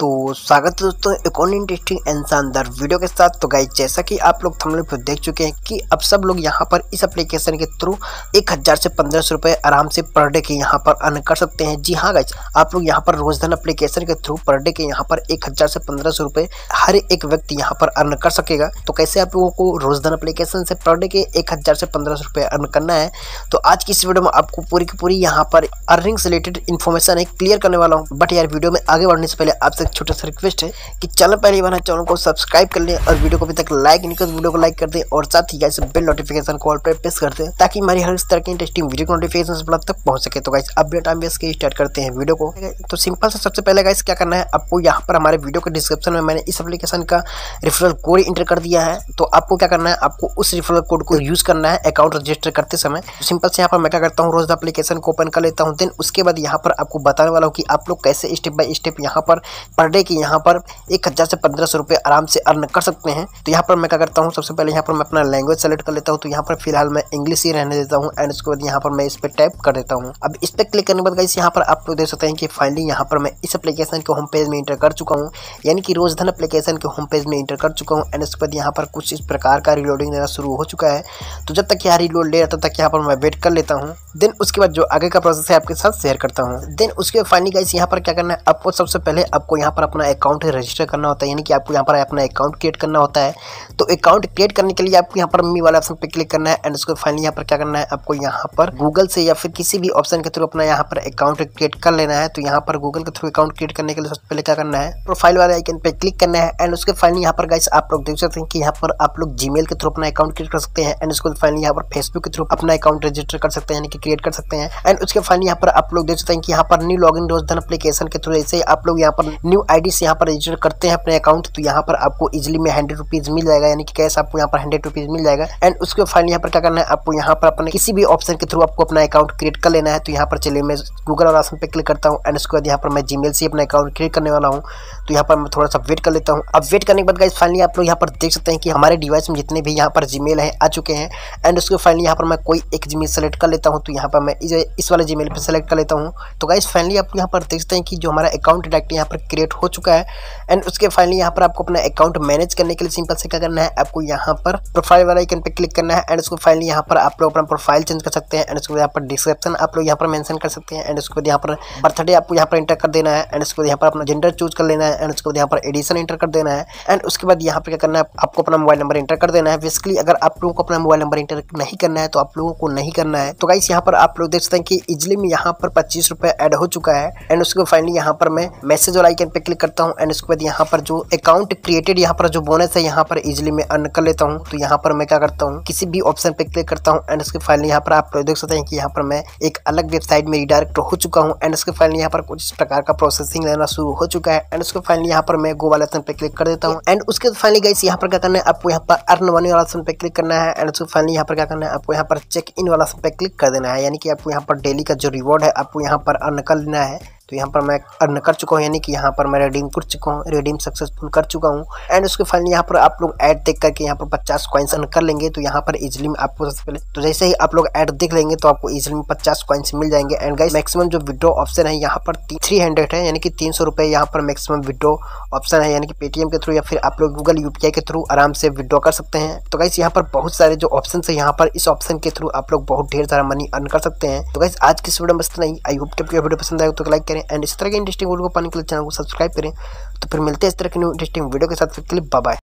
तो स्वागत है दोस्तों, एक और इंटरेस्टिंग एंड शानदार वीडियो के साथ। तो गाइज़ जैसा कि आप लोग थंबनेल पर देख चुके हैं कि अब सब लोग यहाँ पर इस एप्लीकेशन के थ्रू एक हज़ार से पंद्रह सौ रुपये आराम से पर डे के यहाँ पर अर्न कर सकते हैं। जी हाँ गाइज़ आप लोग यहाँ पर रोजधन एप्लीकेशन के थ्रू पर डे के यहाँ पर एक हज़ार से पंद्रह सौ हर एक व्यक्ति यहाँ पर अर्न कर सकेगा। तो कैसे आप लोगों को रोजधन अप्लीकेशन से पर डे के एक हज़ार से पंद्रह सौ अर्न करना है? तो आज की इस वीडियो में आपको पूरी की पूरी यहाँ पर अर्निंग रिलेटेड इन्फॉर्मेशन है क्लियर करने वाला हूँ। बट यार वीडियो में आगे बढ़ने से पहले आपसे एक छोटा सा रिक्वेस्ट है कि चैनल पहले बना चैनल को सब्सक्राइब कर लें और वीडियो को अभी तक लाइक नहीं कर वीडियो को लाइक कर दें और साथ ही गाइस बेल नोटिफिकेशन कॉल पर प्रेस कर दें ताकि हमारी हर इस तरह की इंटरेस्टिंग वीडियो नोटिफिकेशन आप तक पहुँच सके। तो गाइस अब टाइम वेस्ट के स्टार्ट करते हैं वीडियो को। तो सिंपल से सबसे पहले गाइस क्या करना है? आपको यहाँ पर हमारे वीडियो के डिस्क्रिप्शन में मैंने इस एप्लीकेशन का रिफरल कोड इंटर कर दिया है। तो आपको क्या करना है? आपको उस रिफरल कोड को यूज़ करना है अकाउंट रजिस्टर करते समय। सिंपल से यहाँ पर मैं क्या करता हूँ? रोज एप्लीकेशन को ओपन कर लेता हूँ। देन उसके बाद यहाँ पर आपको बताने वाला हूँ कि आप लोग कैसे स्टेप बाय स्टेप यहाँ पर पर डे की यहाँ पर एक हज़ार से पंद्रह सौ रुपये आराम से अर्न कर सकते हैं तो यहाँ पर मैं क्या करता हूँ सबसे पहले यहाँ पर मैं अपना लैंग्वेज सेलेक्ट कर लेता हूँ तो यहाँ पर फ़िलहाल मैं इंग्लिश ही रहने देता हूँ एंड उसके बाद यहाँ पर मैं इस पर टाइप कर देता हूँ अब इस पर क्लिक करने के बाद गाइस यहाँ पर आप देख सकते हैं कि फाइनली यहाँ पर मैं इस एप्लीकेशन के होम पेज में इंटर कर चुका हूँ यानी कि रोजधन एप्लीकेशन के होम पेज में इंटर कर चुका हूँ एंड उसके बाद यहाँ पर कुछ इस प्रकार का रिलोडिंग देना शुरू हो चुका है तो जब तक यहाँ रिलोड ले तब तक यहाँ पर मैं वेट कर लेता हूँ देन उसके बाद जो आगे का प्रोसेस है आपके साथ शेयर करता हूँ देन उसके फाइनली गाइस यहाँ पर क्या करना है आपको सबसे पहले आपको यहाँ पर अपना अकाउंट रजिस्टर करना होता है यानी कि आपको यहाँ पर अपना अकाउंट क्रिएट करना होता है तो अकाउंट क्रिएट करने के लिए आपको यहाँ पर मी वाला ऑप्शन पे क्लिक करना है एंड उसको फाइनली यहाँ पर क्या करना है आपको यहाँ पर गूगल से या फिर किसी भी ऑप्शन के थ्रू अपना यहाँ पर अकाउंट क्रिएट कर लेना है तो यहाँ पर गूगल के थ्रू अकाउंट क्रिएट करने के लिए सबसे पहले क्या करना है प्रोफ़ाइल वाले आइकन पे क्लिक करना है एंड उसके फाइनली यहाँ पर गाइस आप लोग देख सकते हैं कि यहाँ पर आप लोग जीमेल के थ्रू अपना अकाउंट क्रिएट कर सकते हैं एंड उसको फाइनली यहाँ पर फेसबुक के थ्रू अपना अकाउंट रजिस्टर कर सकते हैं यानी कि क्रिएट कर सकते हैं एंड उसके फाइनली यहाँ पर आप लोग देख सकते हैं कि यहाँ पर new log in Rozdhan application के थ्रू जैसे आप लोग यहाँ पर न्यू आई से यहाँ पर रजिस्टर करते हैं अपने अकाउंट तो यहाँ पर आपको इजिली में हंड्रेड रुपीज़ मिल जाएगा यानी कि कैश आपको यहाँ पर हंड्रेड रुपीज़ मिल जाएगा एंड उसके फाइनली यहाँ पर क्या करना है आपको यहाँ पर अपने किसी भी ऑप्शन के थ्रू आपको अपना अकाउंट क्रिएट कर लेना है तो यहाँ पर चलिए मैं गूगल और ऑप्शन पे क्लिक करता हूँ एंड उसके बाद यहाँ पर मैं जीमेल से अपना अकाउंट क्रिएट करने वाला हूँ तो यहाँ पर मैं थोड़ा सा वेट कर लेता हूँ अब वेट करने के बाद गाइस फाइनली आप लोग यहाँ पर देख सकते हैं कि हमारे डिवाइस में जितने भी यहाँ पर जीमेल है आ चुके हैं एंड उसके फाइनली यहाँ पर मैं कोई एक जीमेल सेलेक्ट कर लेता हूँ तो यहाँ पर मैं इस वाले जीमेल पर सेलेक्ट कर लेता हूँ तो गाइस फाइनली आप यहाँ पर देख सकते हैं कि जो हमारा अकाउंट डायरेक्ट यहाँ पर क्रिएट हो चुका है एंड उसके फाइनली यहाँ पर आपको अपना अकाउंट मैनेज करने के लिए सिंपल से क्या करना है आपको यहाँ पर प्रोफ़ाइल वाला आइकन पे क्लिक करना है एंड उसको फाइनली यहाँ पर आप लोग अपना प्रोफ़ाइल चेंज कर सकते हैं एंड उसके बाद यहाँ पर डिस्क्रिप्शन आप लोग यहाँ पर मेंशन कर सकते हैं एंड उसके बाद यहाँ पर बर्थडे आपको यहाँ पर इंटर कर देना है एंड उसके बाद यहाँ पर अपना जेंडर चूज़ कर लेना है एंड उसके बाद यहाँ पर एडिशन इंटर कर देना है एंड उसके बाद यहाँ पर क्या करना है आपको अपना मोबाइल नंबर इंटर कर देना है बेसिकली अगर आप लोगों को अपना मोबाइल नंबर इंटर नहीं करना है तो आप लोगों को नहीं करना है तो गाइस यहाँ पर आप लोग देख सकते हैं कि इजिली में यहाँ पर पच्चीस रुपए ऐड हो चुका है एंड उसके फाइनली यहाँ पर मैं मैसेज वाला आइकन पे क्लिक करता हूँ एंड उसके बाद यहाँ पर जो अकाउंट क्रिएटेड यहाँ पर जो बोनस है यहाँ पर इजिली मैं अर्न कर लेता हूँ तो यहाँ पर मैं क्या करता हूँ किसी भी ऑप्शन पे क्लिक करता हूँ एंड उसके फाइनली यहाँ पर आप देख सकते हैं कि यहाँ पर मैं एक अलग वेबसाइट में रिडायरेक्ट हो चुका हूँ एंड उसके फाइनली यहाँ पर कुछ प्रकार का प्रोसेसिंग लेना शुरू हो चुका है एंड उसके फाइनली यहाँ पर मैं गो वाले ऑप्शन पे क्लिक कर देता हूँ एंड उसके फाइनली गाइस यहाँ पर क्या करना है आपको यहाँ पर अर्न मनी वाला ऑप्शन पे क्लिक करना है एंड उसके फाइनली यहाँ पर क्या करना है आपको यहाँ पर चेक इन वाला ऑप्शन पे क्लिक कर देना है यानी कि आपको यहाँ पर डेली का जो रिवॉर्ड है आपको यहाँ पर अर्न कर लेना है तो यहाँ पर मैं अर्न कर चुका हूँ, यानी कि यहाँ पर मैं रिडीम कर चुका हूँ रिडीम सक्सेसफुल कर चुका हूँ। एंड उसके फाइनली यहाँ पर आप लोग ऐड देख करके यहाँ पर पचास कॉइन्स अर्न कर लेंगे तो यहाँ पर इजिली में आपको सबसे पहले तो जैसे ही आप लोग ऐड देख लेंगे तो आपको इजिली में पचास कॉइन्स मिल जाएँगे। एंड गाइस मैक्सिमम जो विड्रो ऑप्शन है, यहाँ पर थ्री हंड्रेड है, यानी कि तीन सौ रुपये यहाँ पर मैक्सिमम विड्रो ऑप्शन है, यानी कि पेटीएम के थ्रू या फिर आप लोग गूगल यूपीआई के थ्रू आराम से विड्रॉ कर सकते हैं। तो गाइस यहाँ पर बहुत सारे जो ऑप्शन है, यहाँ पर इस ऑप्शन के थ्रू आप लोग बहुत ढेर सारा मनी अर्न कर सकते हैं। तो गाइस आज की वीडियो में बस नहीं आई होप कि वीडियो पसंद आएगा तो लाइक करें एंड इस तरह के इंटरेस्टिंग वीडियो को पाने के लिए चैनल को सब्सक्राइब करें। तो फिर मिलते हैं इस तरह की इंटरेस्टिंग वीडियो के साथ। फिर क्लिप बाय